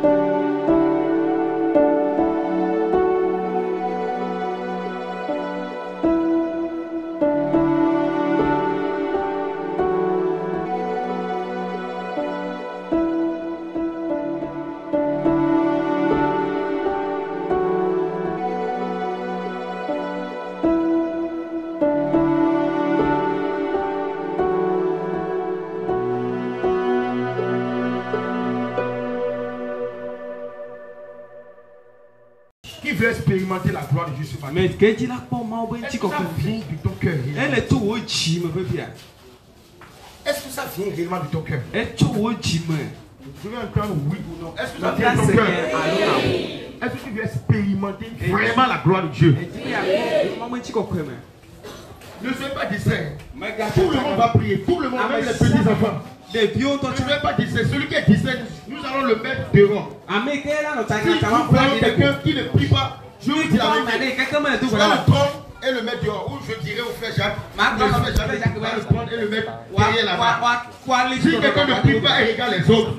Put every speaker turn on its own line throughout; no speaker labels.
Qui Est-ce que ça vient de ton cœur
Elle
réellement
est tout au gym me bien.
Est-ce que ça vient réellement de ton cœur. Je vais entendre oui ou non. Est-ce que ça vient de ton cœur. Est-ce que tu veux expérimenter vraiment la gloire de Dieu. Ne soyez pas distrait. Tout le monde va prier. Tout le monde, même les petits enfants.
des vieux toi
Ne
tu
soyez pas distrait. Celui qui est distrait, nous allons le mettre
ta
Si nous voyons quelqu'un qui ne prie pas, je vous dis la vérité.
quelqu'un me tout
Je vais le prendre et le mettre dehors. Ou je dirais au frère Jacques,
Ma-
le
ma-
frère
ma-
Jacques
Jacques,
va
ouais.
le prendre et le mettre derrière la main. Si quelqu'un ne prie pas et regarde les autres,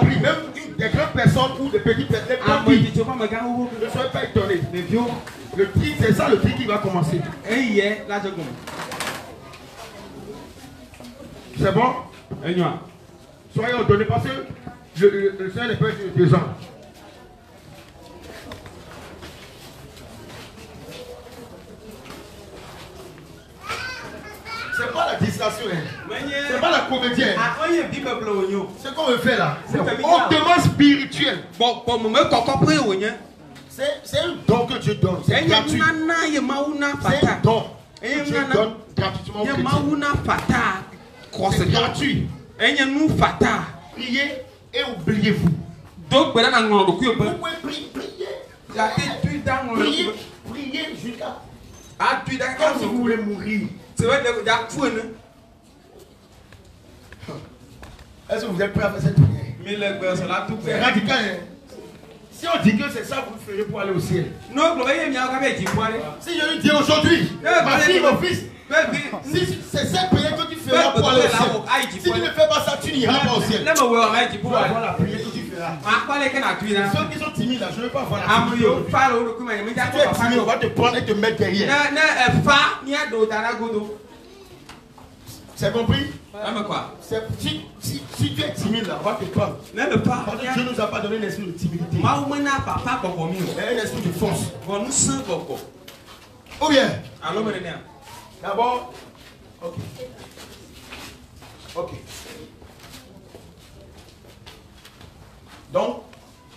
le
prier. Même des grandes personnes ou des petites personnes,
Ah me gars où
ne soyez pas étonnés. Le tri, c'est ça le tri qui va commencer.
je.
C'est bon? Soyez ordonnés parce que le, Seigneur n'est pas de deux ans. C'est pas la distraction, hein. c'est pas la comédie. hein.
Ah.
Ce qu'on veut faire là, c'est hautement spirituel.
Nya.
C'est c'est un don que Dieu donne. C'est gratuit.
mauna
C'est un don
Eh,
que Dieu donne gratuitement aux chrétiens. C'est gratuit.
Fata.
Priez et oubliez-vous. Vous
pe.
pouvez prier, prier. Priez jusqu'à.
A tu dans
Comme si vous voulez mourir.
Ne.
Est-ce que vous êtes prêts à faire cette prière? C'est radical. Hein? Si on dit que c'est ça, vous le ferez pour aller au ciel.
No gbo ye mi a ka be ji poare.
Si je lui dis aujourd'hui,
Eh,
ma fille, mon fils, si c'est cette prière que tu feras pour aller au ciel. Si tu ne fais pas ça, tu n'iras pas au ciel. Tu vas avoir la prière que tu Ceux qui sont timides là, je ne veux pas avoir la timidité Si tu es timide, on va te prendre et te mettre derrière.
E godo.
C'est compris?
Quoi?
Si, si, si tu es timide là, on va te prendre. Parce que Dieu ne nous a pas donné un esprit de timidité, mais un esprit de force. Ou bien, d'abord, ok. Ok. Donc,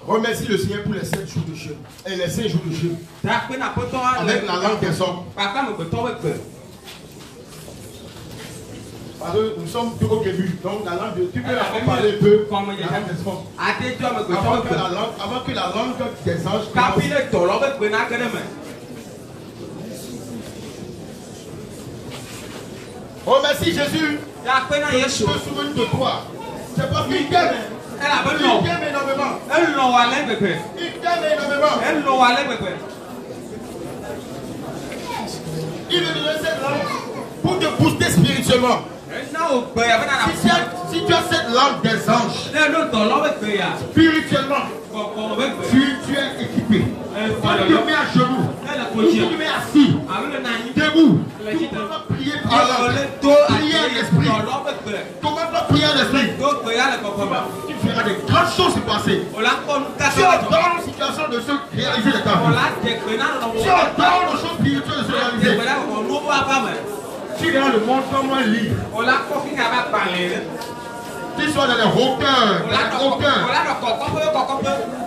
remercie le Seigneur pour les 7 jours de jeûne. Et les 5 jours de jeûne. Avec la langue des hommes. Parce que nous sommes au début. Donc, la langue de. Tu peux encore parler peu. Avant que, la langue, des anges
Kafi
commence.
ne dɔlɔ be gbe na ge ɖe me.
Remercie Jésus. Je me souviens de toi. C'est parce qu'il t'aime.
Nɔ.
t'aime énormément.
Wa lɛ gbegbe.
Il t'aime énormément.
Wa lɛ gbegbe.
Il veut donner cette langue pour te booster spirituellement. Si tu as, si tu as cette langue des anges, spirituellement, tu es équipé. Quand tu te mets à genoux,
kodzi.
tu te mets assis,
anyi.
debout, tu à prier par Prier en
ati
esprit.
dɔlɔ be gbe.
Commence à prier en esprit.
Do gbe ya le gbɔgbɔ me.
Tu feras des grandes choses se passer.
La
Tu ordonnes aux situations de se réaliser
la na nɔ
Tu ordonnes aux choses spirituelles de se réaliser. Tu es dans le monde comme un livre.
La.
Tu sois dans les hauteurs, dans
la
les hauteurs.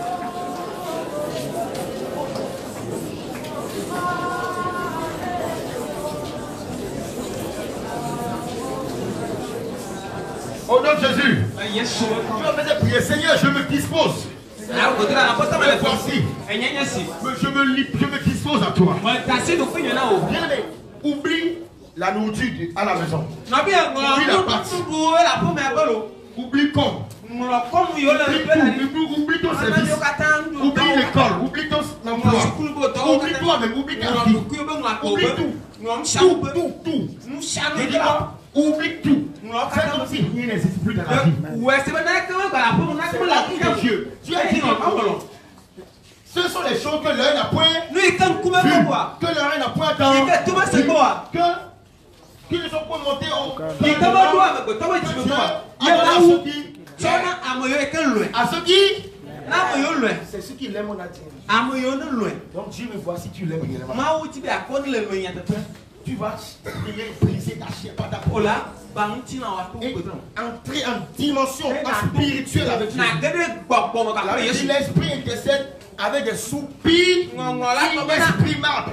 Au nom de Jésus,
ŋkɔ.
vas faire prier. Seigneur, je me dispose.
Me.
Voici,
si.
je me, je me dispose à toi.
Me
oublie la nourriture à la maison.
Nɔbi
Oui, la pâte.
me be lo.
Oublie comme. Oublie tout. Oublie, oublie ton
Ame
service. Oublie l'école. Oublie ton emploi. Oublie toi-même. Oublie ta vie. Oublie tout. Tout, tout, tout. Oublie tout. C'est comme si rien n'existe plus dans la vie. L'amour de Dieu. Dieu a dit ce sont les choses que l'œil n'a point vu, que l'œil n'a point entendu, que qui ne sont pas montés au à ceux qui c'est ceux qui? L'aiment on a dit. Donc Dieu me voit si tu l'aimes tu vas briser ta chair par ta et entrer en dimension spirituelle. Avec Dieu l'esprit intercède avec des soupirs inexprimables.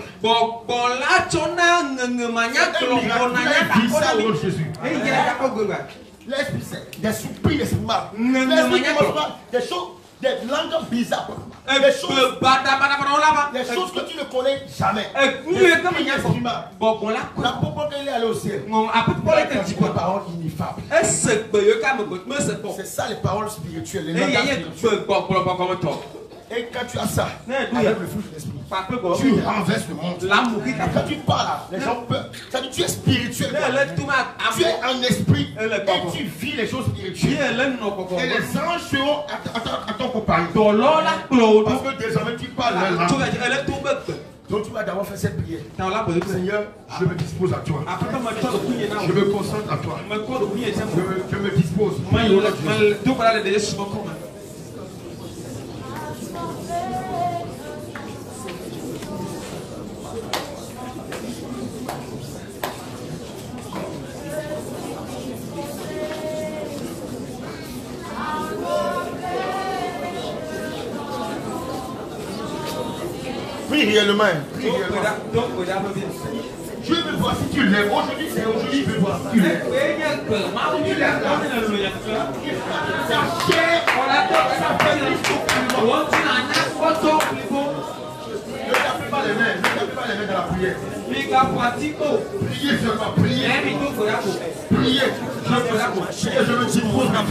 L'esprit c'est des soupirs inexprimables. L'esprit des choses des langues bizarres. Des choses, des choses que tu ne connais jamais. La pauvre qu'elle est allée au ciel. C'est des paroles ineffables. C'est ça les paroles spirituelles. Les langues spirituelles. Et quand tu as ça, avec le fruit de l'esprit, tu renverses le monde. Quand tu parles, les gens peuvent. Ça tu es spirituel. Tu es un esprit et tu vis les choses spirituelles. Et les anges seront à ton compagnon. Parce que désormais tu parles langue. Donc tu vas d'abord faire cette prière. Seigneur, je me dispose à toi. Je me concentre à toi. Je me, je me dispose. Prie réellement. Prie réellement. Dieu veut voir si tu l'aimes. Aujourd'hui, c'est aujourd'hui, il veut voir si tu. Sa chair, Ne la prière. Priez seulement, priez. Priez. Je me, je me dispose à toi. Je me dispose à toi.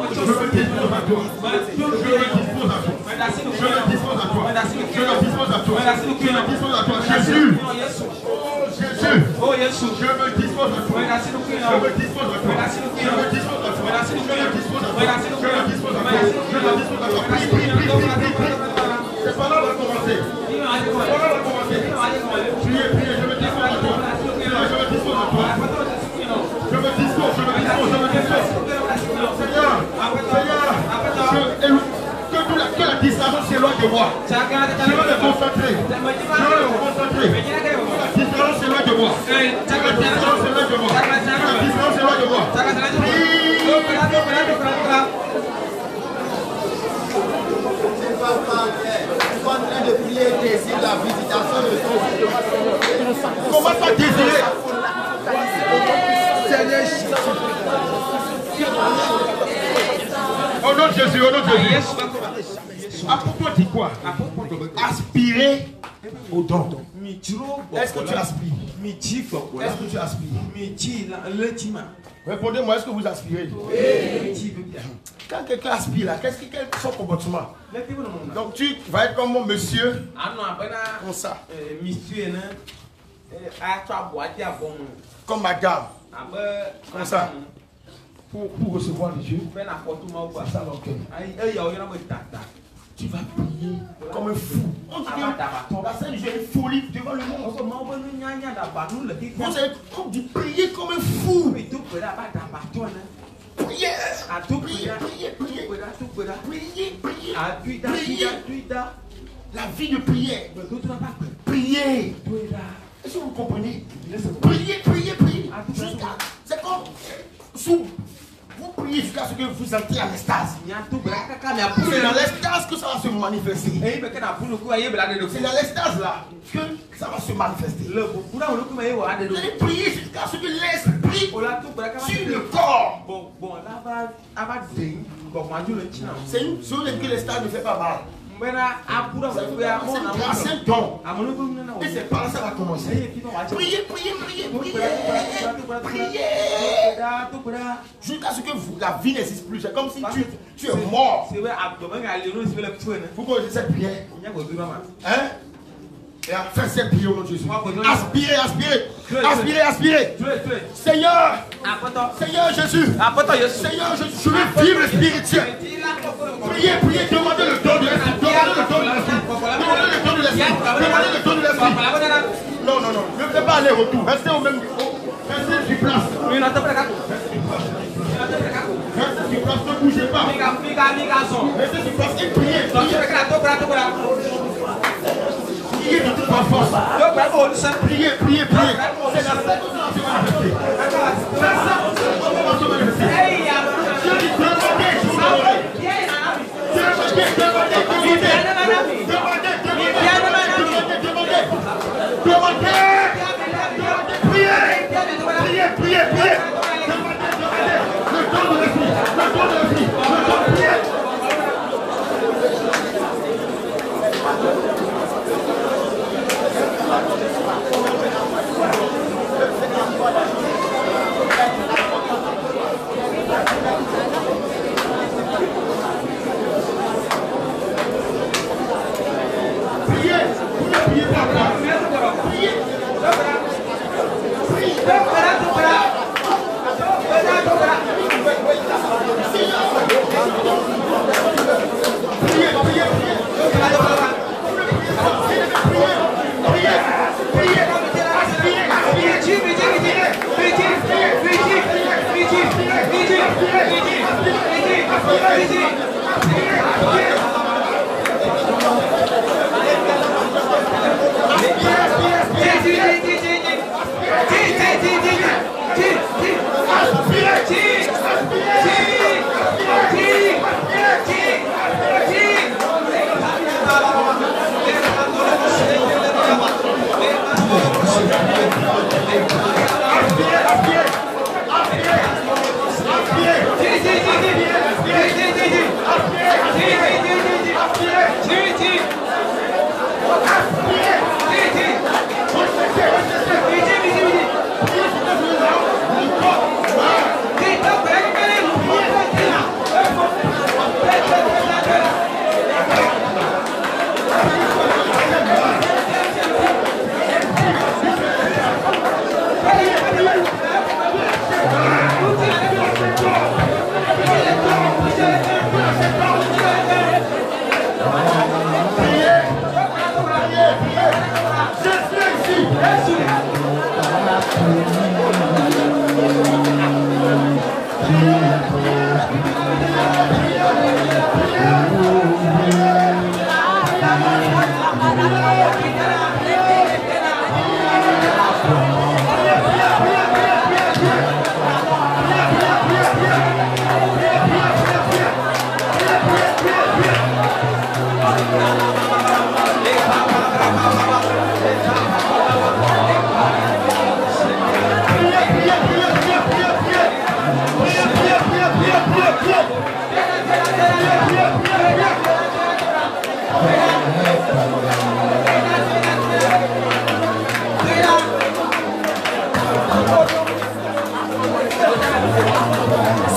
Je me dispose à toi. Je me dispose à toi. Je me dispose à toi. Je me dispose à toi. Jésus. Oh Jésus. Je me dispose à toi. Je me dispose à toi. Je me dispose à toi. Je me dispose à toi. Je me dispose à toi. Je me dispose à toi. C'est pas là de commencer. C'est pas là de commencer. Priez, priez. Je me dispose à toi. Je me dispose à toi. Je me dispose, je me dispose, je me dispose. Seigneur, Seigneur, que, la, que la distraction s'éloigne de moi. Je veux me concentrer. Je concentrer. La distraction s'éloigne de moi. La distraction s'éloigne de moi. De moi.
En train de prier désire la visitation de son
Comment ça désirer
Seigneur Jésus.
Au nom de Jésus, au nom de Jésus. Apôtre dit quoi? Aspirer au don. Est-ce que tu aspires? Est-ce que tu aspires? Répondez-moi, est-ce que vous aspirez? Quand quelqu'un aspire là, qu'est-ce qu'il est son comportement? Donc tu vas être comme mon monsieur. Comme ça. Comme madame. Comme ça. Pour, pour recevoir les Dieu. C'est ça. Tu vas prier comme un fou. On dit que la Sainte Dieu est folie devant le monde. Vous avez comme dit prier comme un fou. Priez, priez, priez. Priez, priez. Priez. La vie de prière. Priez. Est-ce que vous comprenez? Priez, priez, priez. C'est comme sous priez jusqu'à ce que vous entrez en extase. C'est dans l'extase que ça va se manifester. C'est dans l'extase là que ça va se manifester. Vous allez prier jusqu'à ce que l'esprit sur le corps. C'est une chose que l'extase ne fait pas mal. C'est un don. Et c'est par là ça va commencer. Priez, priez, priez, priez. Priez. Jusqu'à ce que vous, la vie n'existe plus. C'est comme si tu, tu es mort. Vous connaissez cette prière? Hein? Yeah. Fais cette prière au nom de Jésus. Aspirez, aspirez. Aspirez, aspirez. Seigneur. Seigneur Jésus. Seigneur Jésus. Je veux vivre spirituel.
Priez, priez, demandez le
don de l'esprit.
Demandez
le don de l'esprit.
Demandez le don de l'esprit. Demandez le don de l'esprit. Non, non, non. Ne fais pas aller retour. Restez
au même niveau. Restez sur place. Restez sur
place. Ne bougez
pas. Restez sur place
et priez. priez force.
Priez, priez, priez. C'est la. Aspire, aspire, aspire. Thank you.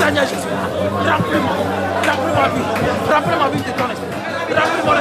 Seigneur Jésus, remplis-moi, remplis ma vie, remplis ma vie de ton esprit, remplis-moi.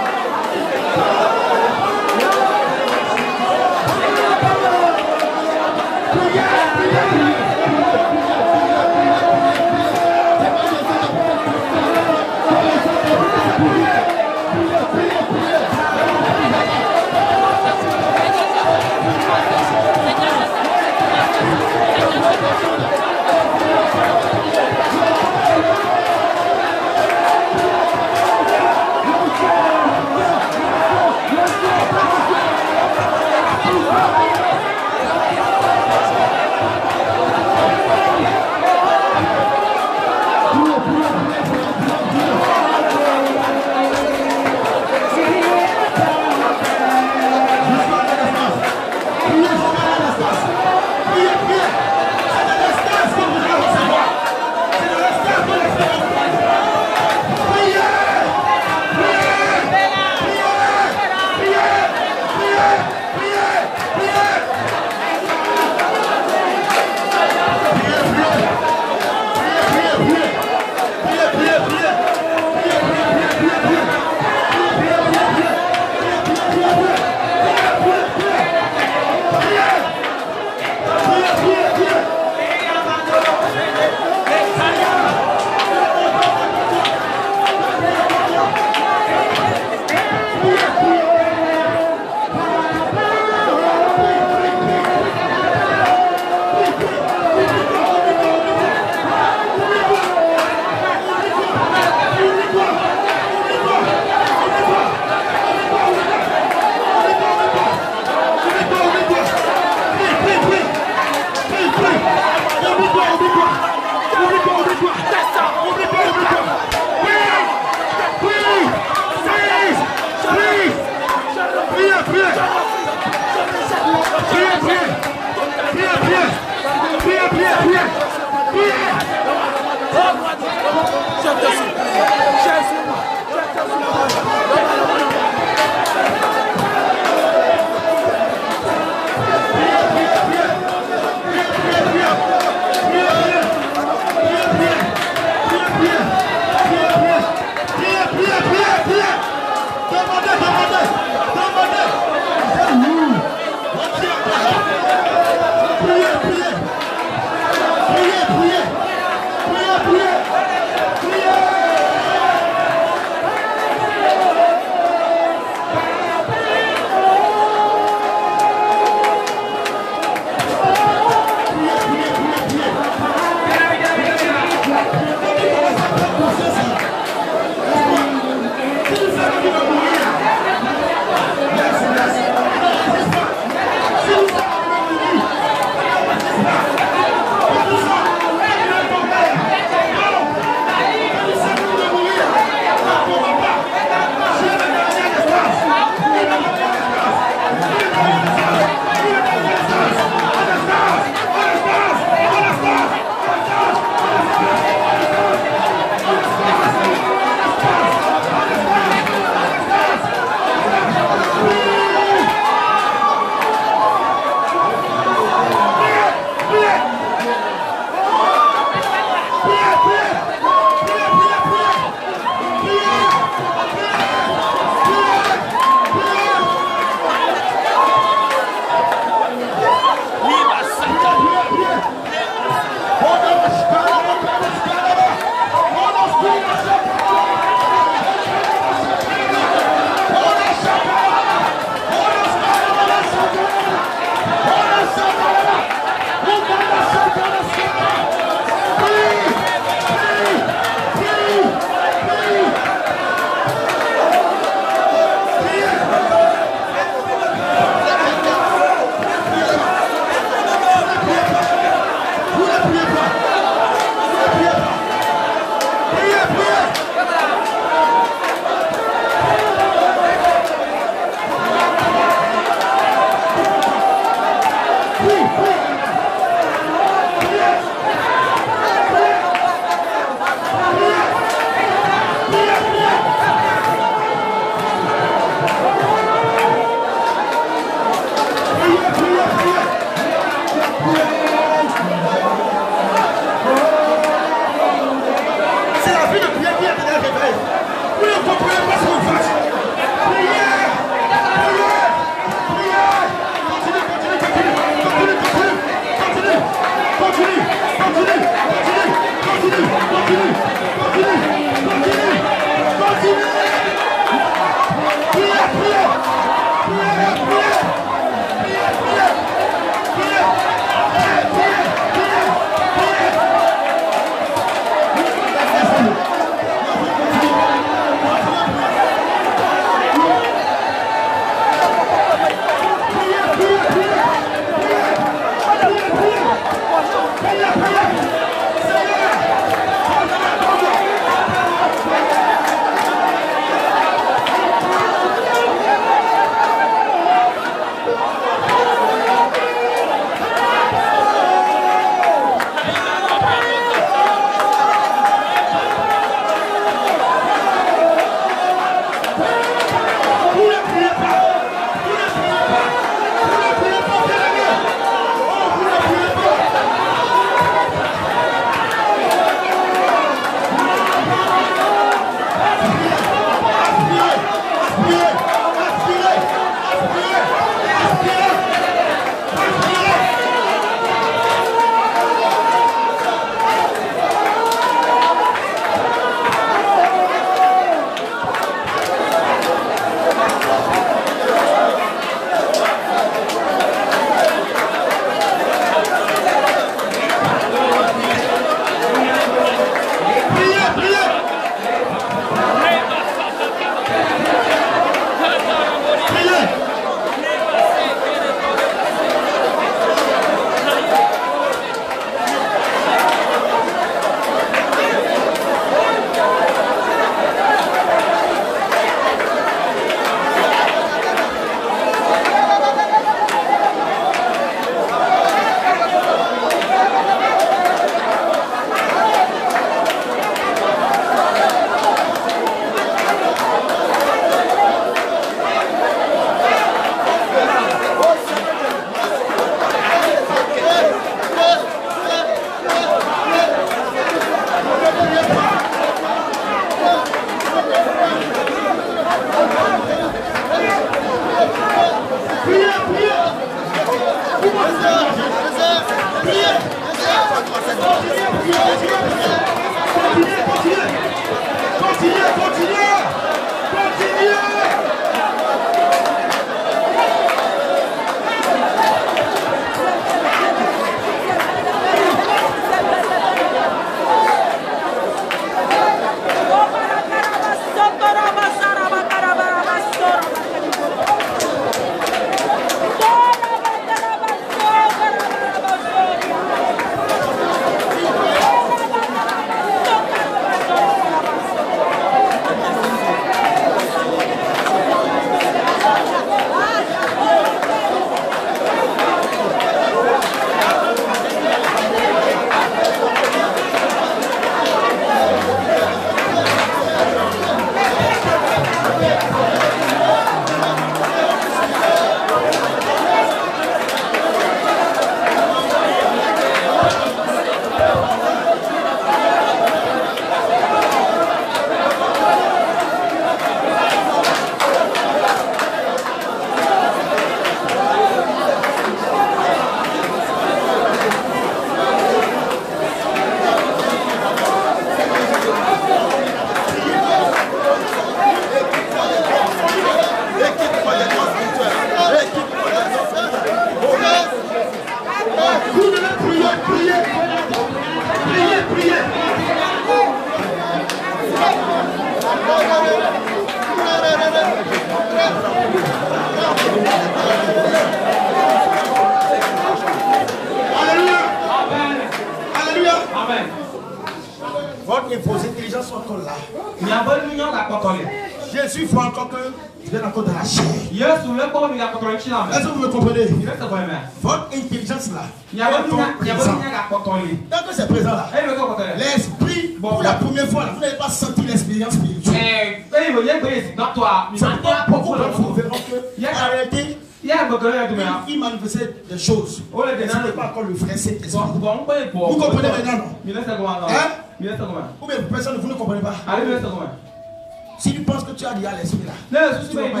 Si tu penses que tu as déjà l'esprit là, Tu vas pas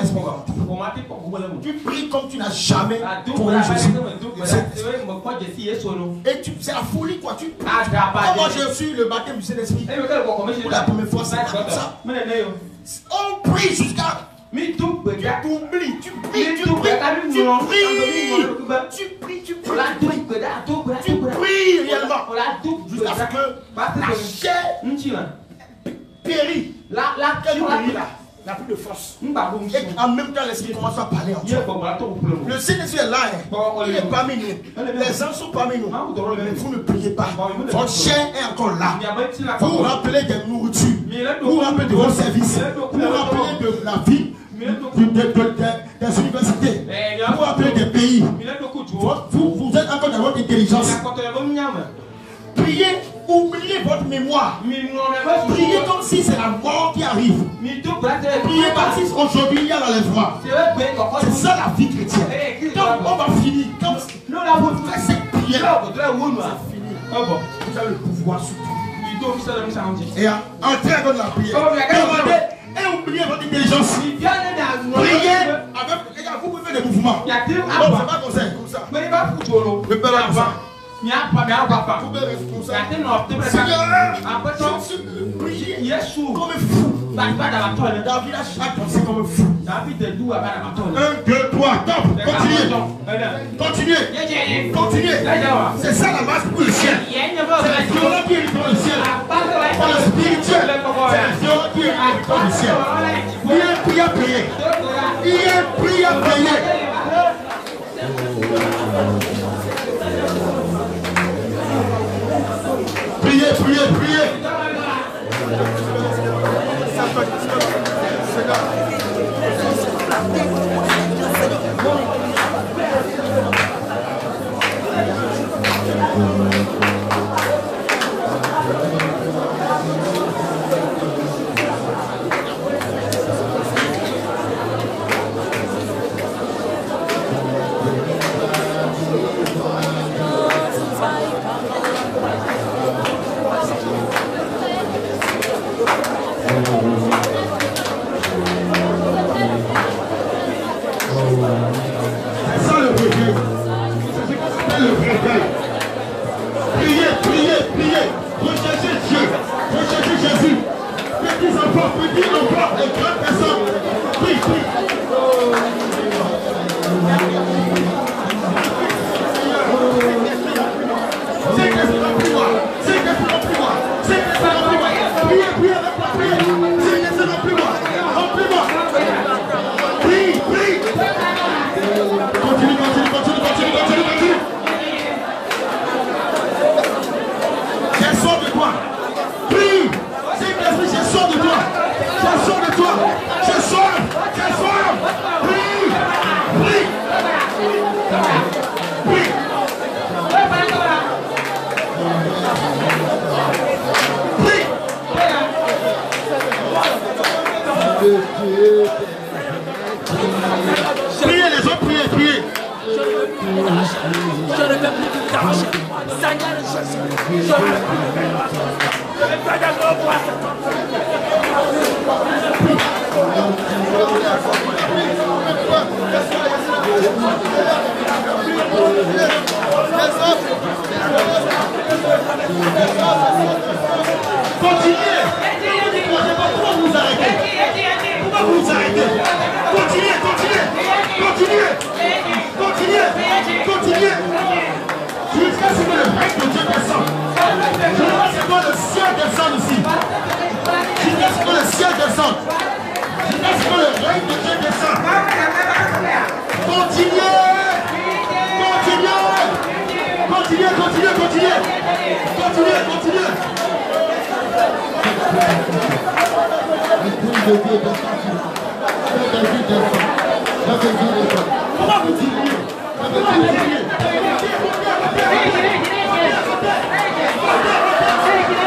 pries comme tu n'as jamais Jésus.
no.
Et tu, c'est la folie quoi. Tu pries.
De.
j'ai reçu le baptême du Saint-Esprit, Pour la première fois, c'est comme ça.
Mene ne yo.
on prie jusqu'à.
Tu
t'oublies, tu pries, tu
tu
pries, tu pries, tu pries, tu pries,
tu
pries réellement. Jusqu'à ce que la chair. Périt.
La la la
périt là n'a plus de force. Et en même temps, l'esprit commence à parler en toi. Le Saint-Esprit est là, hein. Il est parmi nous. Les gens sont parmi nous. Mais vous ne priez pas. Votre chair est encore là. Vous vous rappelez des nourritures. Vous vous rappelez de vos services. Vous vous rappelez de la vie de- de- de- de- des universités.
Eh,
Vous vous rappelez des pays. Vous, vous êtes encore dans votre intelligence. Priez, oubliez votre mémoire. Priez comme si c'est la mort qui arrive. Priez comme si aujourd'hui il y a l'enlèvement. C'est ça la vie chrétienne. Quand on va finir, quand vous faites cette prière,
Yɛ o kɔtɔ yɛ wo nu a. Ɔbɔ.
vous avez le pouvoir sur tout. Et entrez dans la prière.
Oh,
Demandez et oubliez votre intelligence. Priez avec. Regarde, vous pouvez faire des mouvements. Non, c'est pas comme ça, comme ça. Le père là, comme ça.
Yàtí nɔ tɛmɛ
Seigneur, je comme fou. David a chaque comme un fou. Un, deux, trois, top. Continuez. Continuez. Continuez. C'est ça la base pour le ciel. C'est la
ɔbɛ
violence qui est dans le ciel.
Wa
Pas le spirituel. C'est la violence qui est dans le ciel. Il y a un prix à payer. Il y a un prix à payer. Priez, priez, priez. Priez les autres, priez, priez.
Je ne peux plus tout t'arracher. Seigneur Jésus, je ne peux plus t'arracher. Seigneur, revois cet homme.
Continuez. Pourquoi vous arrêtez Pourquoi vous arrêtez Continuez, continuez. Continuez. Continuez. Continuez. Jusqu'à ce que le règne de Dieu descende. Vois c'est quoi le ciel descende ici. Jusqu'à ce que le ciel descende. Jusqu'à ce que le règne de Dieu descende. Continuez. Continuez. Continuez, continuez, continuez. Continuez, continuez. Esprit de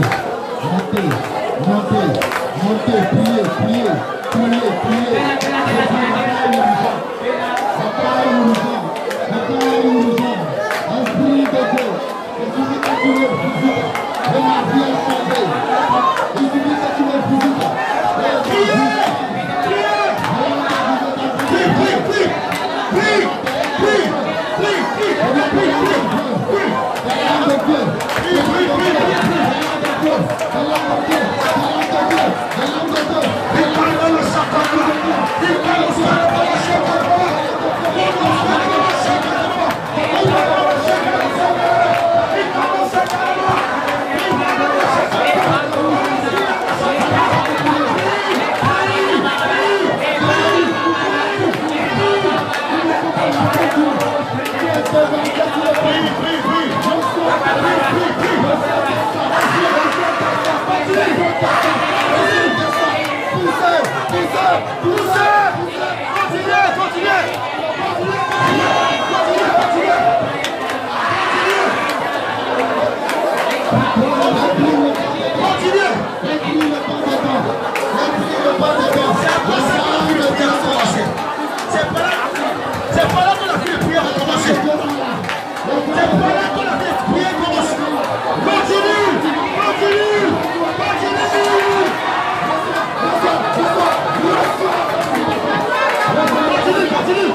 montez, montez, montez, pliez, pliez, pliez, pliez. Esprit de
Dieu,
que tu nous aies
C'est pas là que la prière a commencé. C'est pas là. Continue,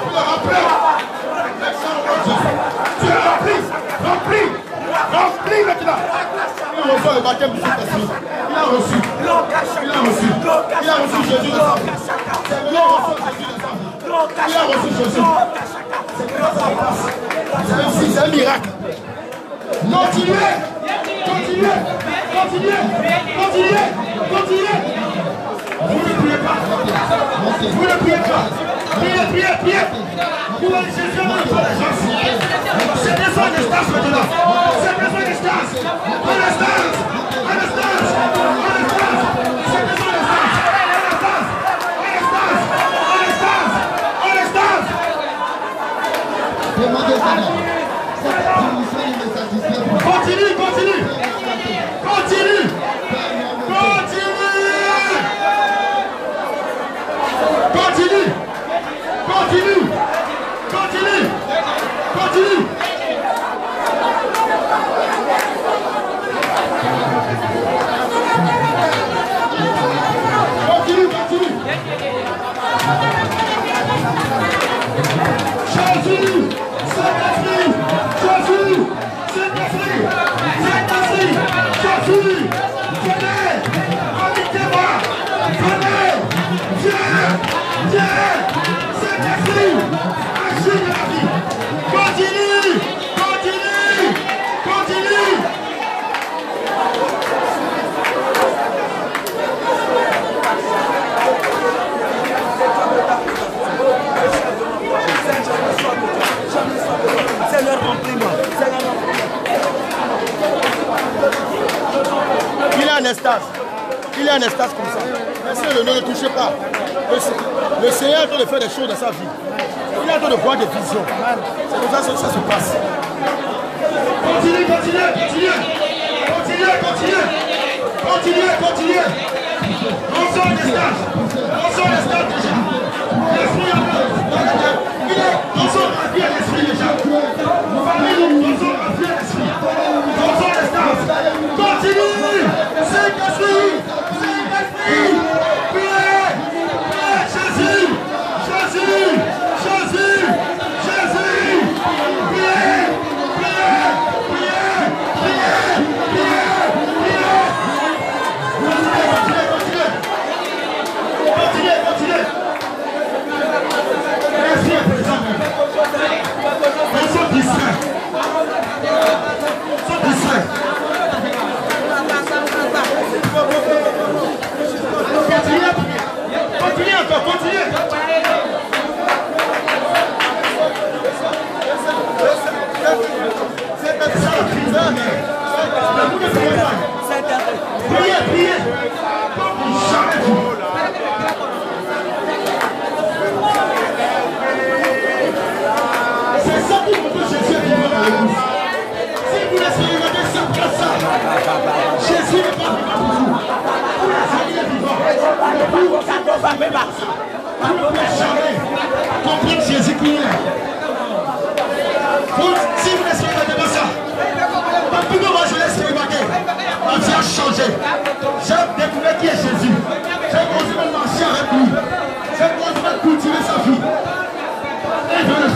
rappelez, rappelez, rappelez. Tu es rempli, rempli, rempli maintenant. Il reçoit le baptême du Saint-Esprit. Il a reçu. Il a reçu. Il a reçu Jésus. C'est venu reçoit Jésus. Il a reçu. C'est grâce la c'est un miracle. Continuez. Continuez. Continuez. Continuez. Continuez. Vous ne priez pas. Vous ne priez pas.
Pia, pia,
pia! Cuba licença, mano, para já! Você é desonestaz, meu Deus! Você é desonestaz! Honestaz! Honestaz! Honestaz! Você é desonestaz! Honestaz! Honestaz! Honestaz! Honestaz! Tem uma né? Sa vie. Il est en train de visions. C'est comme ça que ça se passe. là. Tout le péché, comprendre Jésus qui est. Si vous laissez le débat ça, parce que moi je laisse remarquer, ma vie a changé. J'ai découvert qui est Jésus. J'ai continué de marcher avec lui. J'ai continué de cultiver sa vie. Et je le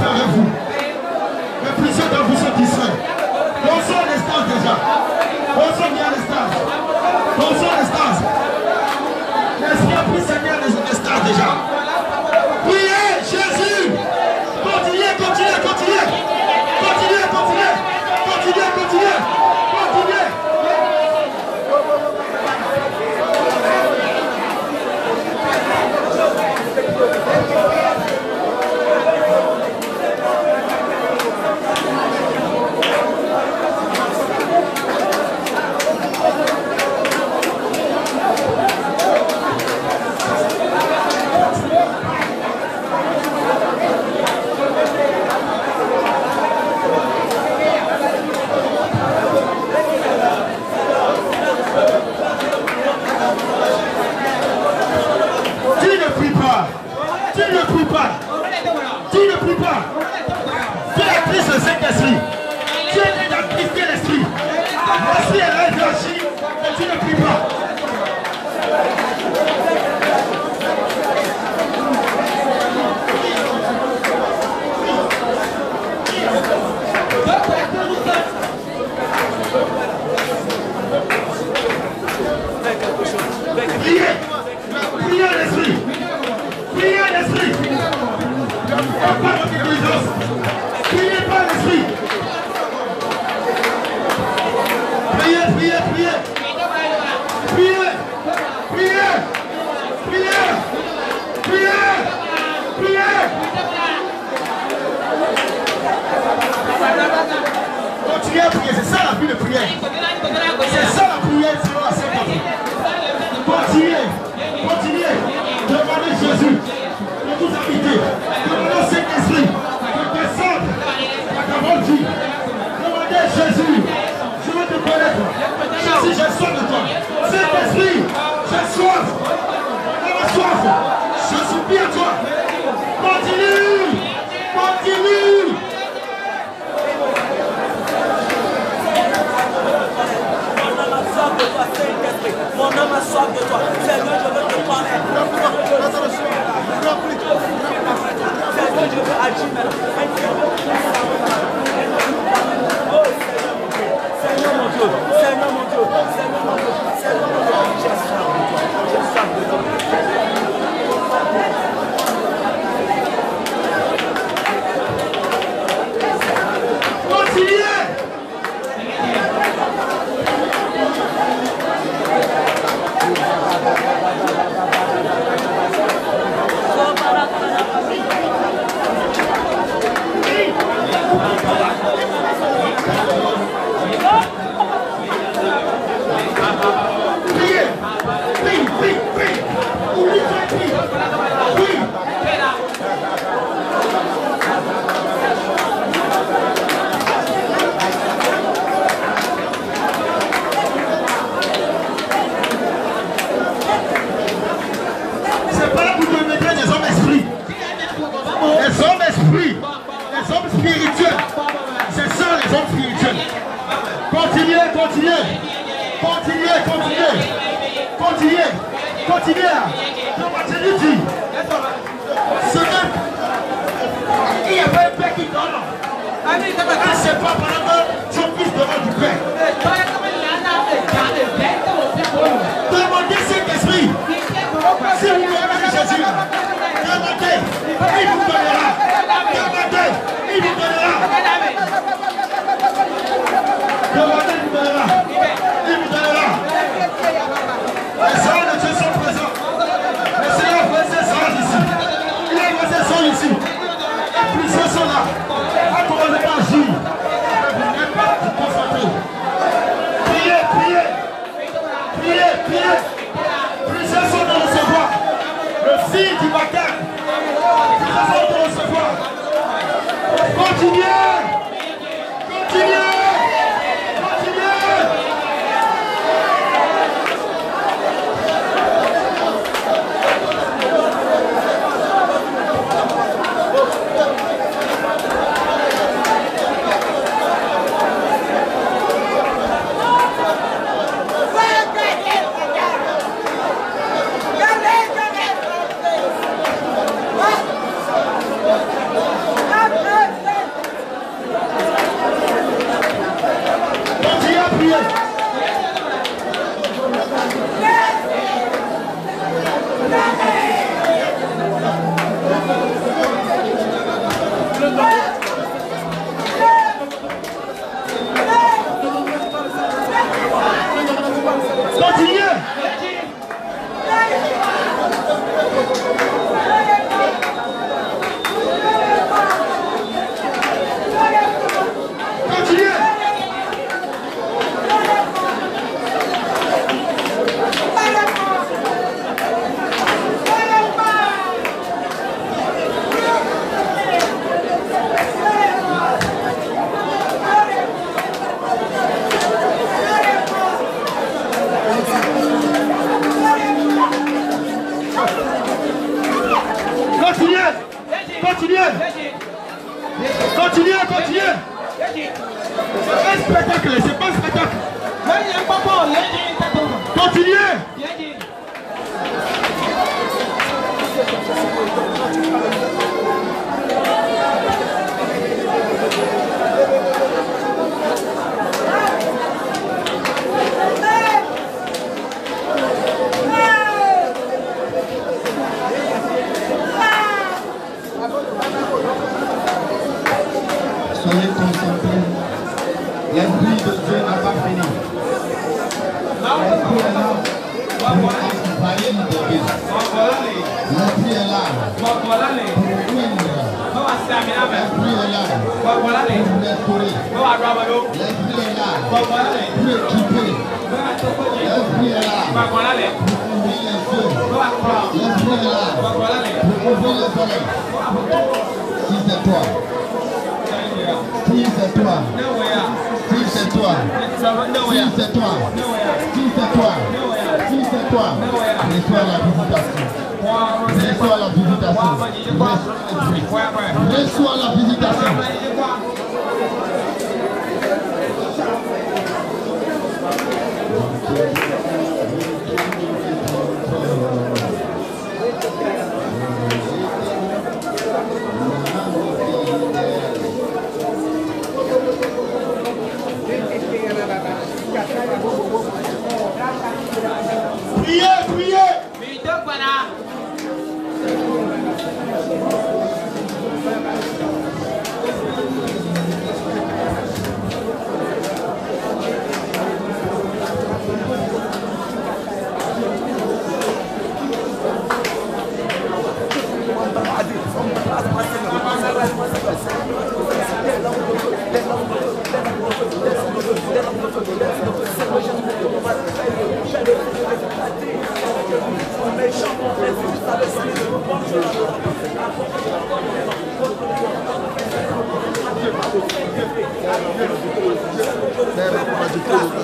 Gracias.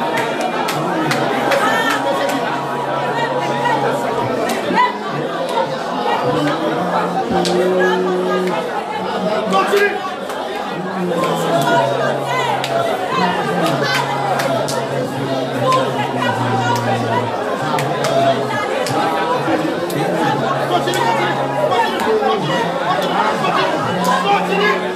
Continue!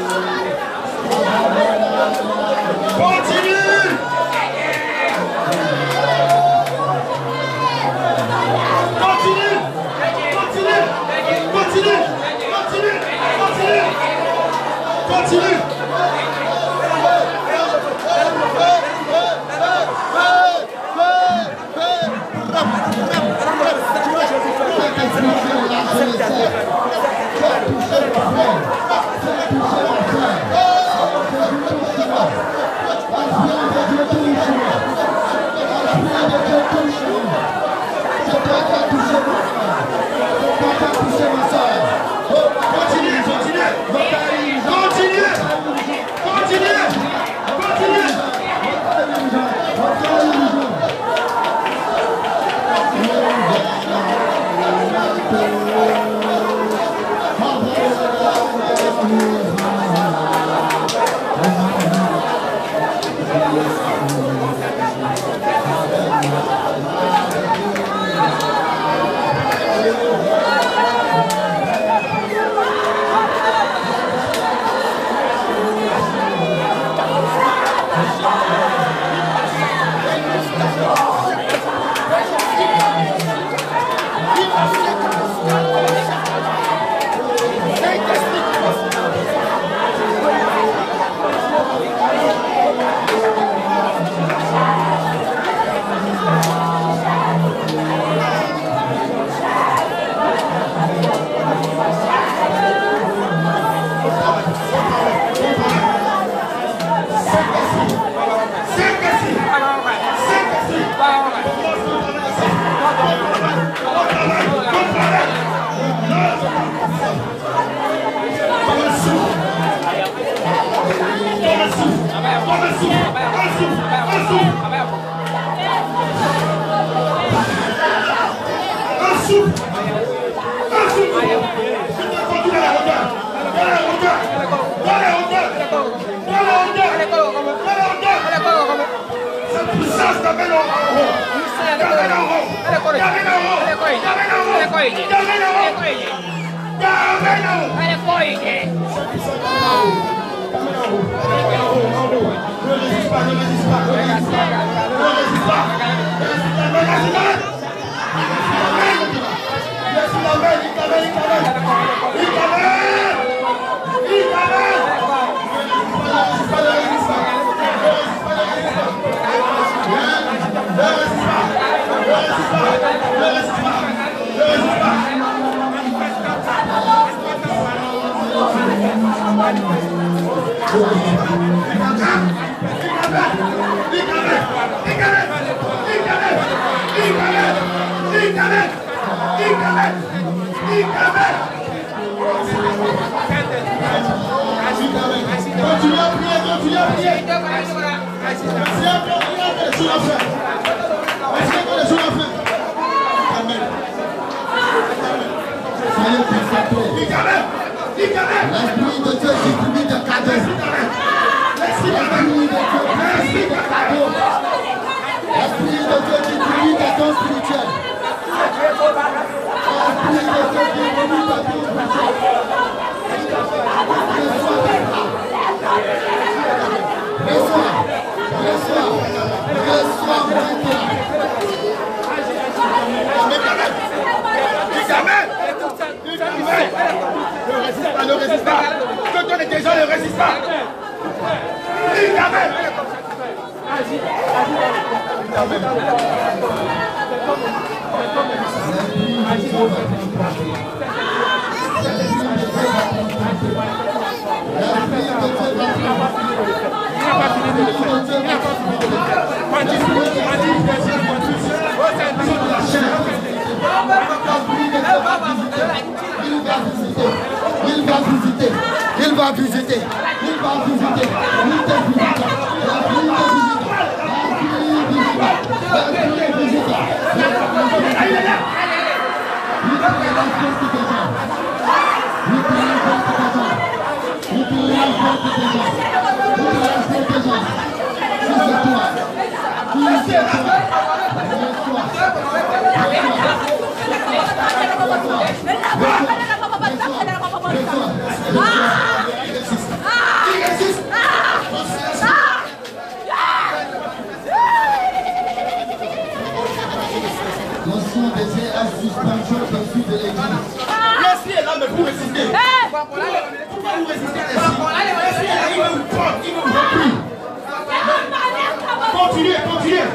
Continuez, continuez.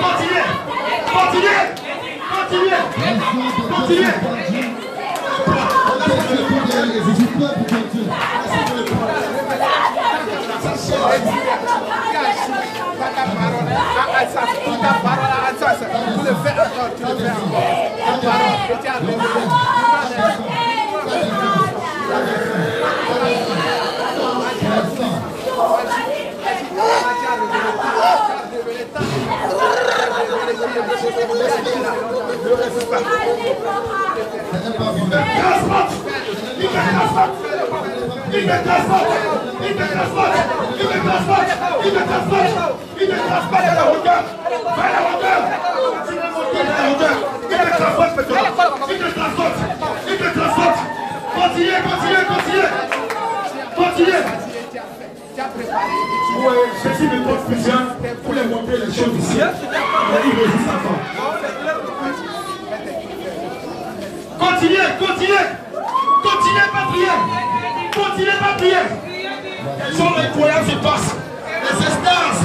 Continuez. Continuez. Continuez. Continuez. Le
fais encore, tu le fais encore.
Continuez, continuez, continuez Continuez Jésus, le spécial, les choses ici. Mais il résiste. Continuez, continuez. Continuez pas prier. Continuez pas prier. Les gens incroyables se passent. Les instances.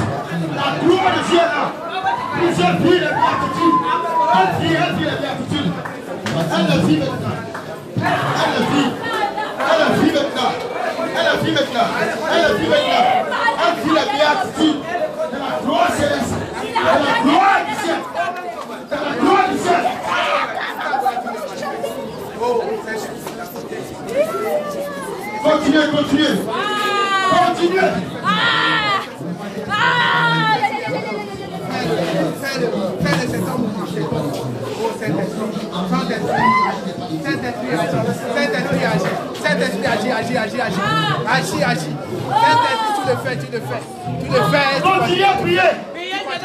La gloire de Dieu là. Plusieurs vivent les béatitudes. Elle vit, elle vit les béatitudes. Elle le vit maintenant. Elle le vit. Elle le vit maintenant. Elle le vit maintenant. Elle le vit maintenant. Elle vit les béatitudes. La gloire du ciel. La gloire du ciel. Continuez, continuez. Continuez.
Fais de fais de cet homme marcher. Oh Saint-Esprit agit, Saint-Esprit agit, agit, agit, agit, agit, agit. Saint-Esprit, tu le fais, tu le fais, tu le fais.
Continuez à prier.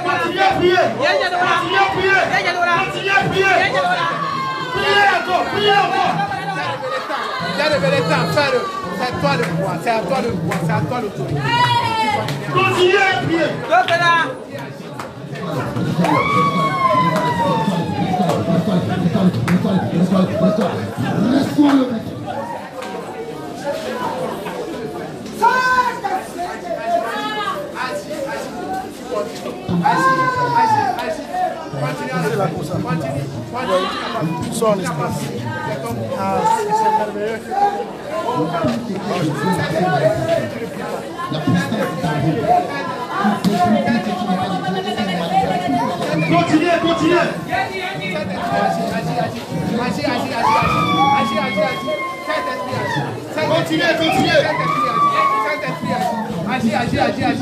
Continuez à prier. Continuez à prier. Continuez à prier. Priez encore. Priez encore.
Viens lever les temps, fais-le. C'est toi de pouvoir, c'est à toi de pouvoir, c'est à toi l'autorité.
Continuez à prier. Laisse-toi, Continuez, continuez. Continuez,
continuez. Agis, agis, agis, agis.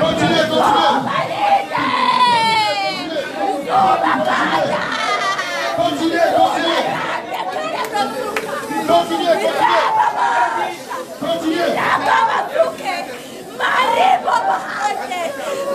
Continuez, continuez. Continuez, continuez. Continuez, continuez.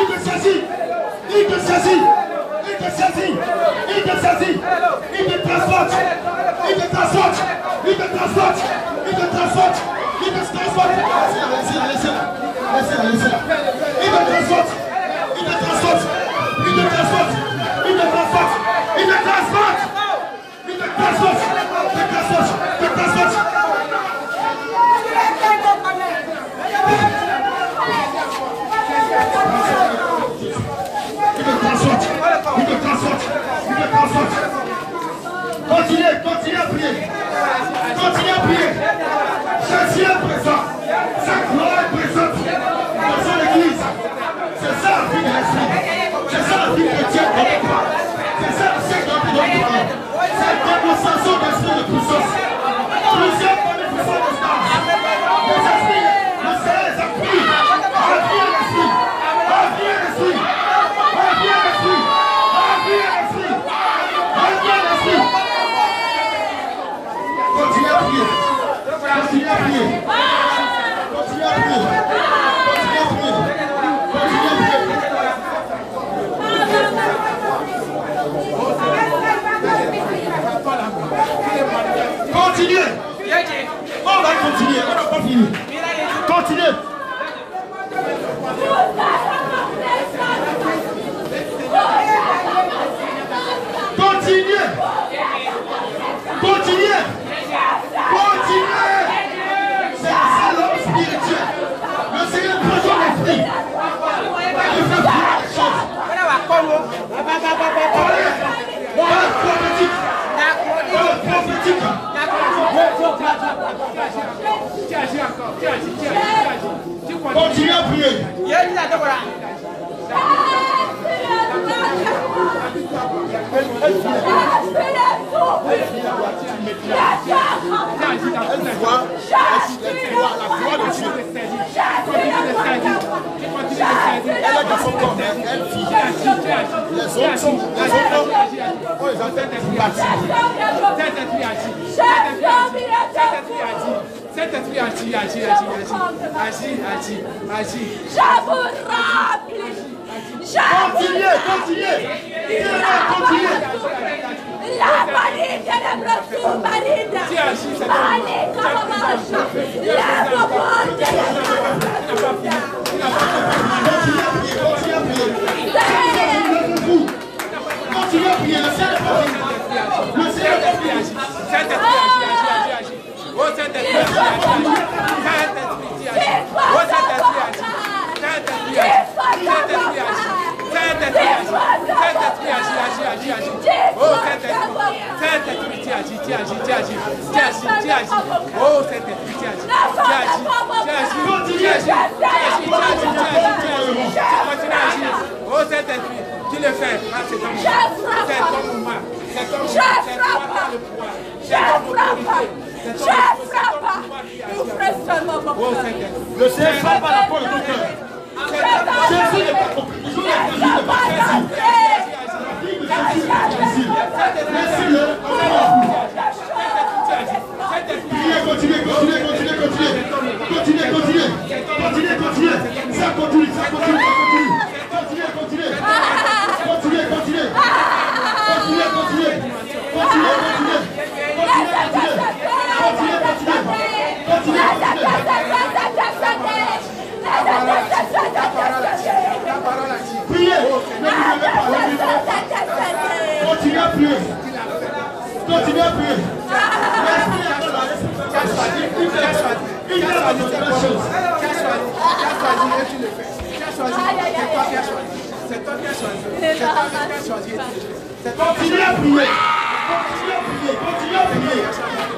Il te saisit. Il te saisit. Il te saisit. Il te saisit. Il te transporte. Il te transporte. Il te transporte. Il te transporte. Il te transporte. Il te transporte. Il te transporte. Il te Il te Continuez, continuez à prier. Continuez à prier. Jésus est présent. Sa gloire est présente dans son église. C'est ça la vie de l'esprit. C'est ça la vie chrétienne notre part. C'est ça le siècle de notre part. C'est la démonstration de puissance. Plusieurs manifestations de stars. Les esprits, le Seigneur les a pris. Enviez l'esprit. Enviez l'esprit. Enviez l'esprit. Enviez l'esprit. Enviez l'esprit. prier. Continuez à prier. Continuez à prier. Continuez à prier. Continuez à prier. Continuez. On va continuer. On n'a pas fini. Continuez. Continuez. Continuez. Continuez. C'est ça l'homme spirituel. Le Seigneur prend son esprit. Il fait voir les choses. Dans le prophétique. Dans le prophétique. Continuez à prier.
Tu agis dans tout
Elle voit, elle voit la gloire de Entend bâtir.
Cet esprit agit, agit, agit, agit, agit, agit, agit.
Je vous remplis. Je
Continuez, continuez. Continuez.
La marine de brosse, marine. Allez, comment marche. La de
Continuez à prier, continuez à prier. Levez-vous. Continuez à prier, le fini. Le
esprit agit, agit, agit, agit. Oh, cet esprit agit, agit, agit. Cet esprit agit. Oh, cet esprit agit. Cet esprit agit. Cet esprit agit. Cet esprit agit. Cet esprit agit, agit, agit, agit. Oh, cet esprit. Cet esprit qui agit, qui agit, qui agit. Qui agit, qui agit. Oh, cet esprit qui agit. Qui agit. Qui agit. Qui agit. Qui agit, qui agit, qui agit, qui agit, qui agit. Qui continue à agir. Oh, cet esprit. Qui le fait Ah, c'est ton mouvement. C'est ton mouvement. C'est ton mouvement. C'est toi qui as le pouvoir. C'est ton autorité.
Je frappe. Ouvrez seulement mon cœur.
Le frappe à la de ton cœur. N'est pas compris. N'est pas. Laissez-le. Continuez, continuez, continuez, continuez. Continuez, continuez. Continuez, continuez. Ça continue, ça continue, ça continue. Continuez, continuez. Continuez, continuez. Continuez, continuez. Continuez, continuez. Continuez, continuez. Priez. Ne. Continuez à prier. Continuez à prier. Chose.
C'est toi qui as choisi. C'est toi qui as choisi. C'est choisi
à prier. Continuez à prier. À prier.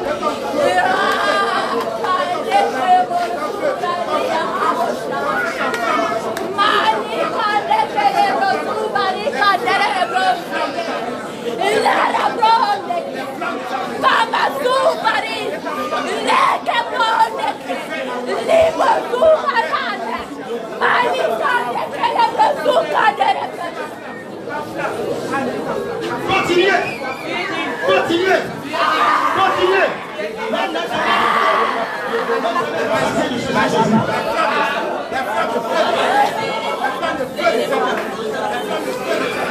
pas vos cœurs. Ne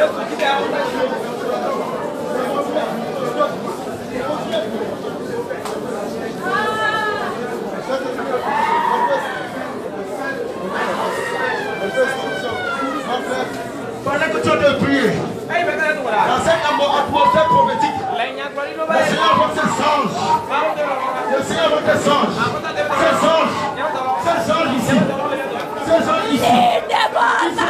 Pendant que tu prophétique, le Seigneur va te. Le Seigneur va te. C'est songe. C'est ici. C'est songe ici.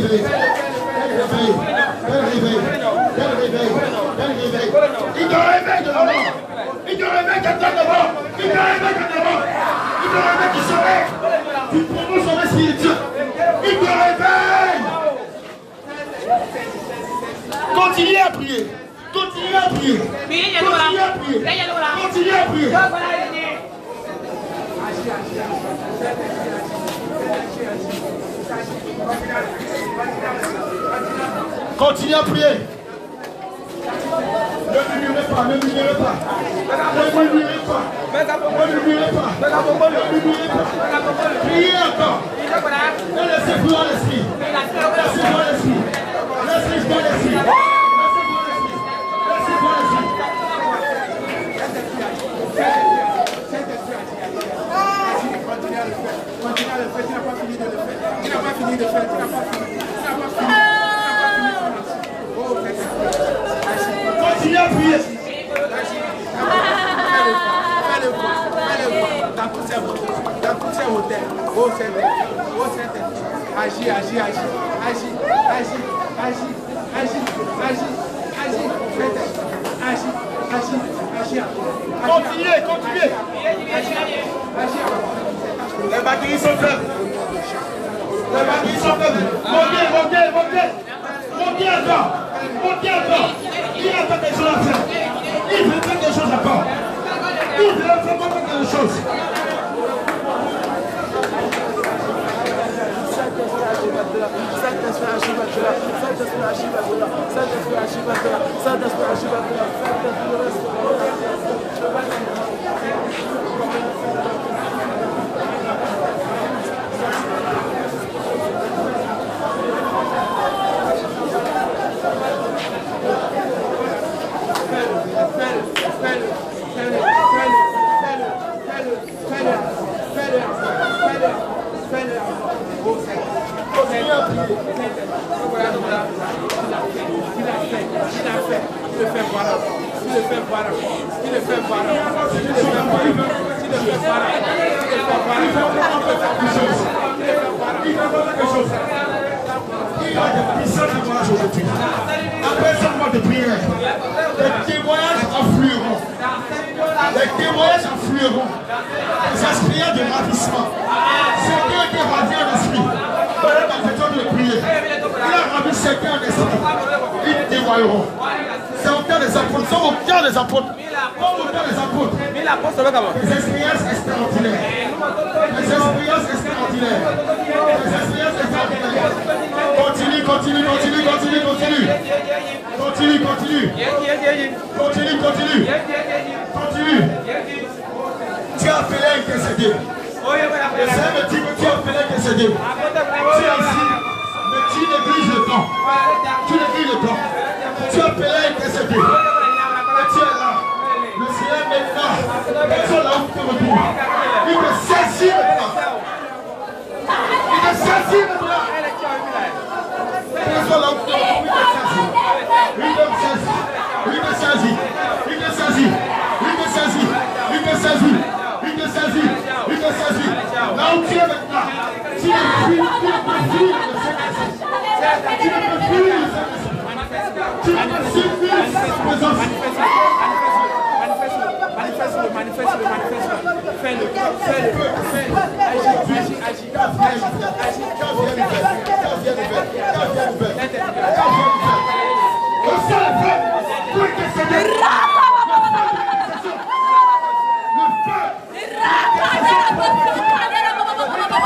réveil. Quel réveil. Quel réveil. Quel réveil. Quel réveil. Il te réveille de la mort. Il te réveille quelqu'un devant. Il te réveille quelqu'un devant. Il te réveille se réveille. Tu esprit de Dieu. Il te réveille. Continuez à prier. Continuez à prier. Continuez à prier. Continuez à prier. Continuez à prier. Ne murmurez pas, ne murmurez pas. Ne murmurez pas. Ne murmurez pas. Ne murmurez pas. Priez encore. Ne laissez plus dans l'esprit. Laissez dans l'esprit. Laissez dans l'esprit.
Continue à le faire. Continue à le faire. Tu n'as pas fini de le faire. Tu n'as pas fini de faire. Tu n'as pas fini. Tu n'as pas fini. Oh, fais ça.
Continuez à prier.
Fais-le voir. Fais-le voir. Dans tous ces hôtels. Dans tous ces hôtels. Oh, Saint-Esprit. Oh, Saint-Esprit. Agis, agis, agis. Agis, agis, agis, agis, agis, agis. Saint-Esprit. Agis, agis, agis. Agis.
Continuez, continuez.
Agis.
Les batteries sont faibles. Les batteries sont faibles. Montez, montez, montez. Montez encore. Montez encore. Il a fait des choses à faire. Il veut faire des choses encore. Il veut faire beaucoup de choses. Il va faire quelque chose. Il y a des puissants témoignages aujourd'hui. Après ce mois de prière, les témoignages afflueront. Les esprits de ravissement. Certains étaient ravis en esprit. Pendant que nous étions de prier. Il certains en. Ils témoigneront. C'est au cœur des apôtres. Sommes au des apôtres. Comme au des apôtres. Les expériences extraordinaires. Les expériences extraordinaires. Les expériences extraordinaires. Continue, continue, continue, continue, continue. Continue, continue. Continue, continue. Continue. Tu as appelé à intercéder. Le Seigneur dit que tu as appelé à intercéder. Tu es ici, tu négliges le temps. Tu négliges le temps. Tu as appelé à. Et tu es là. Le Seigneur maintenant, personne là où tu te retrouves. Il te saisit maintenant. Il te saisit maintenant. Personne là où tu te retrouves. Il te saisit. Il te saisit. Il te saisit. Il te saisit. Il te saisit. Il te saisit. Il te saisit. Là où tu es maintenant, tu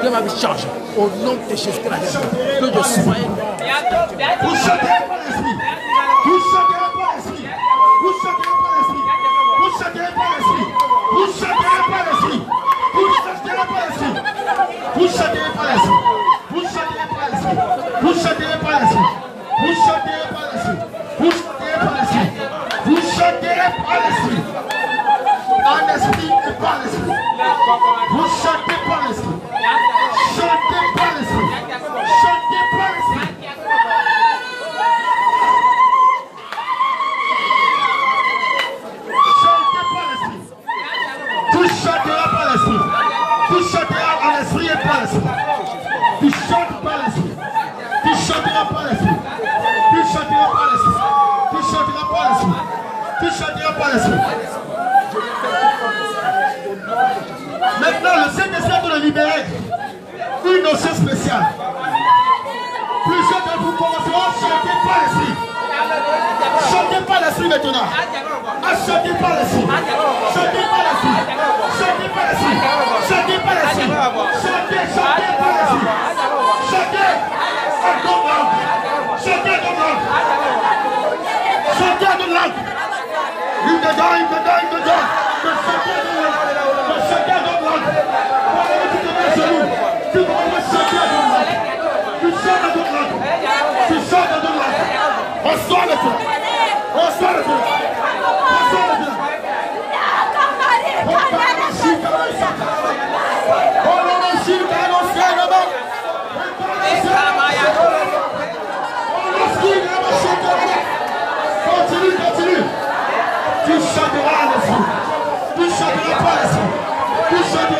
Dieu va me charger. Au nom de Jésus-Christ, que je sois.
Plusieurs de vous commenceront à chanter par l'esprit. Chantez par l'esprit maintenant. À chanter par l'esprit. Chantez par l'esprit. Chantez par l'esprit. Chantez par l'esprit. Chantez, chantez par l'esprit. Chantez. Chantez en d'autres langues. Chantez en d'autres langues. Une dedans. De. De chanter genoux, tu commences à chanter en d'autres langues. Tu chantes en d'autres langues. Tu chantes en d'autres langues. Reçois le feu. Reçois le feu. Reçois le feu. Continue, continue. Tu chanteras à l'esprit. Tu chanteras pas à l'esprit. Tu chanteras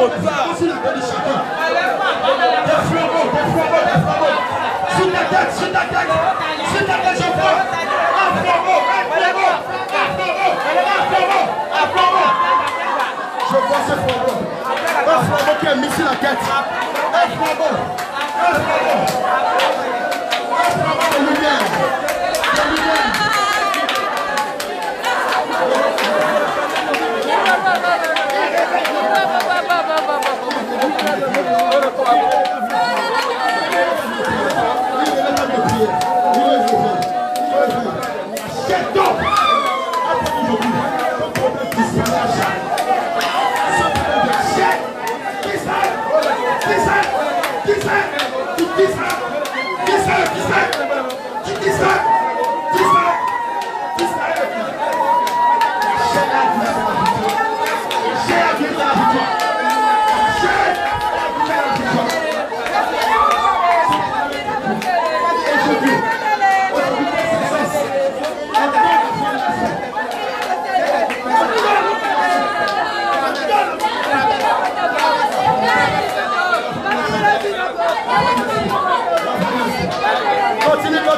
La je un ce qui est mis sur la tête. De lumière. vamos, vamos.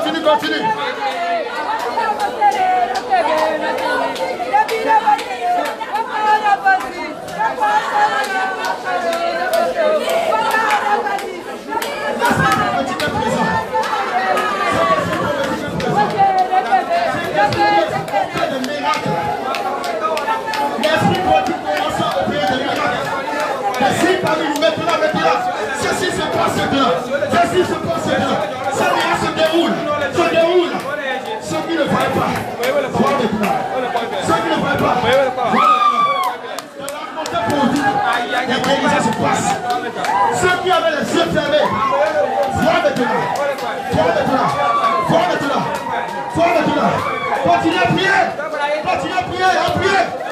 continue, continue. L'esprit produit commence à opérer des miracles. L'esprit parmi nous-mêmes Ceci se passe maintenant. Ceci se passe. Ça rien se déroule. Se déroule. Ceux qui ne voient pas, voient. Ceux qui ne voient pas, voient pour se. Ceux qui avaient les yeux fermés, voient. Continuez à prier. Continuez à prier.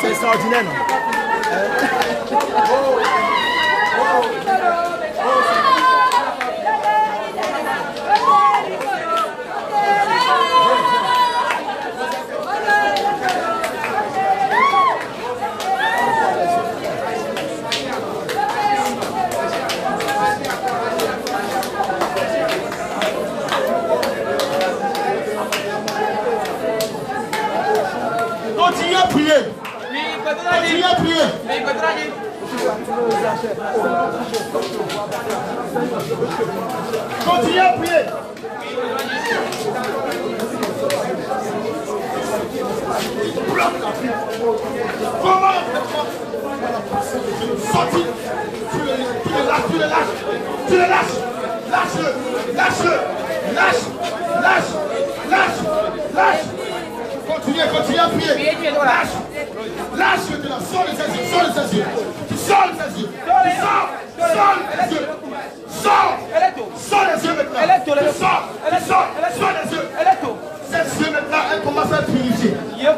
C'est extraordinaire, non
À prier. Continuez à prier. Comment Sorti. Tu le lâches, tu le lâches. Tu le lâches. Lâche-le. Lâche-le. Lâche. Lâche. Lâche. Lâche. Continuez, continuez à prier. Lâche. Lâche maintenant. Sors les yeux. Sors les yeux. Tu sors les yeux. Tu sors. Sors les yeux. Sors. Sors les yeux maintenant. Tu sors. Sors. Sors les yeux. Ces yeux maintenant, elles commencent à purifier. Le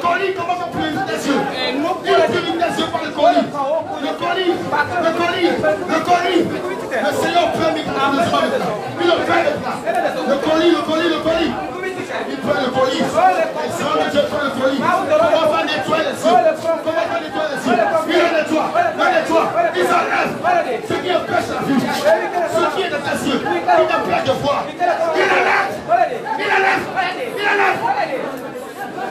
colis commence à purifier les yeux. Il purifie les yeux par le colis. Le colis. Le colis. Le colis. Le Seigneur prend le maintenant. Il le fait maintenant. Le colis, le colis, le colis. Il prend le colis.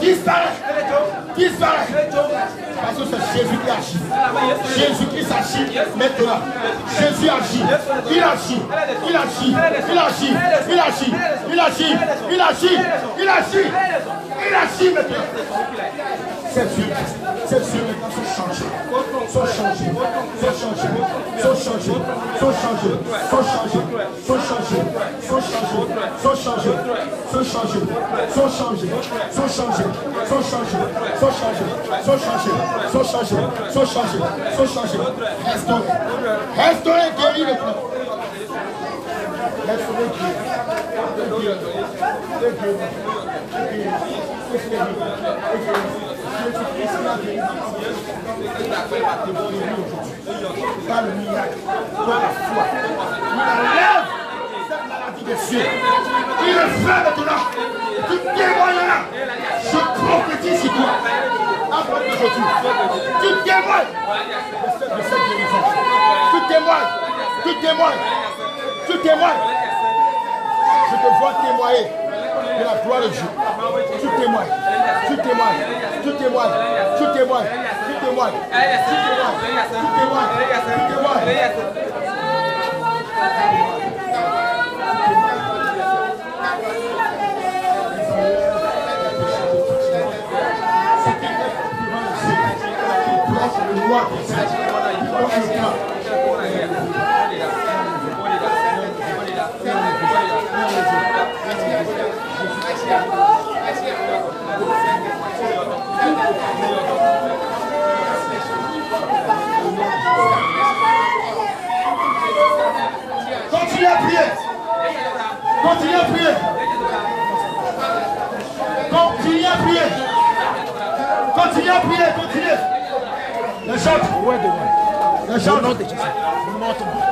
Disparaît. Disparaît. Parce que c'est Jésus qui agit. Jésus qui s'agit maintenant. Jésus agit. Il agit. Il agit. Il agit. Il agit. Il agit. Il agit. Il agit. Il agit maintenant. Ces yeux, ces yeux maintenant sont changés. Sont changés. Sont changés. Sont changés. Sont changés. Sont changés. Sont changés. Sont changés. Sont changés. Sont changés. Sont changés. Sont changés. Sont changés. Sont changés. Sont changés. Sont changés. Sont changés. Sont changés. Maintenant. Par le miracle, par la foi, il enlève cette maladie des cieux. Il le fait maintenant. Tu témoigneras. Je prophétise sur toi. À partir d'aujourd'hui, tu témoignes de cette guérison. Tu témoignes. Tu témoignes. Tu témoignes. Je te vois témoigner de la gloire de Dieu. Tu témoignes, tu témoignes, tu témoignes, tu témoignes, tu témoignes, tu témoignes, tu témoignes, tu témoignes. Continuez à prier. Continuez à prier. Continuez à prier, continuez. Les chante. Les chante.
Nom de Jésus. Montre-moi.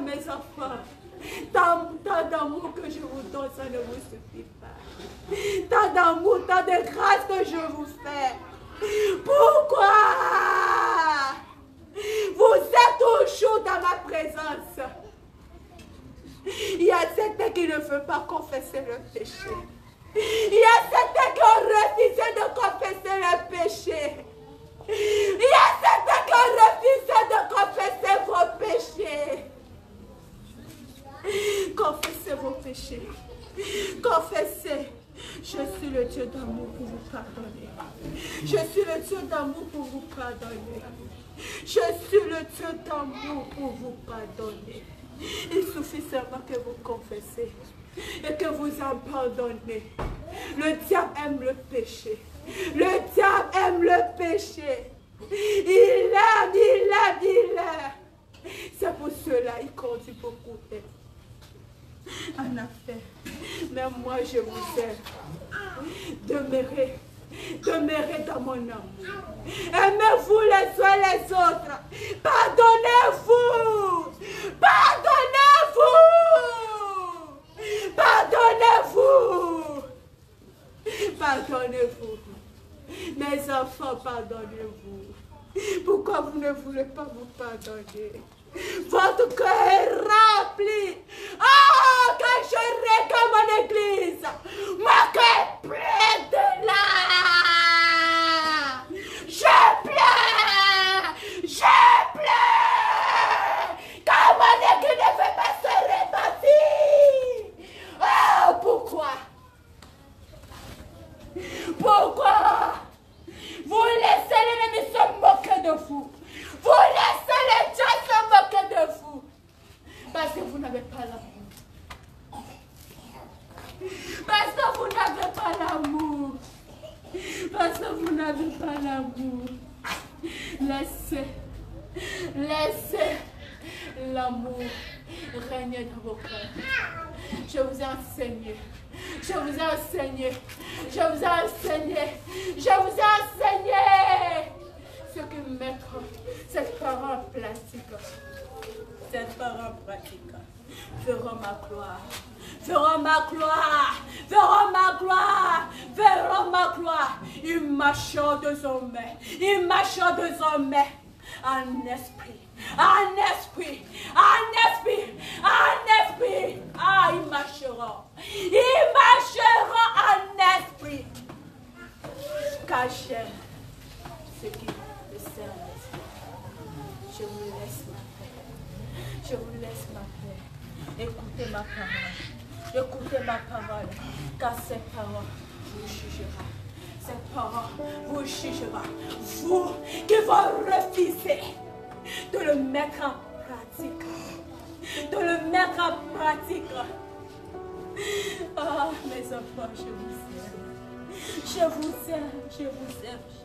Mes enfants Tant, d'amour que je vous donne, ça ne vous suffit pas. Tant d'amour, tant de grâce que je vous fais. Pourquoi? Vous êtes toujours dans ma présence. Il y a certains qui ne veulent pas confesser le péché. Il y a certains qui ont refusé de confesser le péché. Il y a certains qui ont refusé de confesser vos péchés. Confessez vos péchés. Confessez. Je suis le Dieu d'amour pour vous pardonner. Je suis le Dieu d'amour pour vous pardonner. Je suis le Dieu d'amour pour vous pardonner. Il suffit seulement que vous confessez et que vous en pardonnez. Le diable aime le péché. Le diable aime le péché. Il aime, il aime, il aime. C'est pour cela qu'il conduit beaucoup d'aide en affaire. Mais moi, je vous aime. Demeurez. Demeurez dans mon amour. Aimez-vous les uns les autres. Pardonnez-vous. Pardonnez-vous. Pardonnez-vous. Pardonnez-vous. Mes enfants, pardonnez-vous. Pourquoi vous ne voulez pas vous pardonner? Votre cœur est rempli. Oh, quand je regarde mon église, mon cœur est plein de larmes. Je pleure. Je pleure. Quand mon église ne veut pas se rebâtir. Oh, pourquoi? Pourquoi? Vous laissez l'ennemi se moquer de vous. Vous laissez les gens se moquer de vous. Parce que vous n'avez pas l'amour. Parce que vous n'avez pas Parce que vous n'avez pas l'amour. Laissez, laissez l'amour régner dans vos cœurs. Je vous ai enseigné. Je vous ai enseigné. Je vous ai enseigné. Je vous ai enseigné. Ce que mettre cette parole plastique. Cette parole pratique feront ma gloire. Feront ma gloire. Feront ma gloire. Feront ma gloire. Ils marcheront de hommes. Ils marcheront de hommes. En esprit. En esprit. En esprit. En esprit. Ah, ils marcheront. Ils marcheront en esprit. Cachez ce qui le sert en esprit. Je vous laisse ma paix. Je vous laisse ma paix. Écoutez ma parole. Écoutez ma parole. Car cette parole vous jugera. Cette parole vous jugera. Vous qui vous refusez de le mettre en pratique. De le mettre en pratique. Oh, mes enfants, je vous aime. Je vous aime, je vous aime, je vous aime.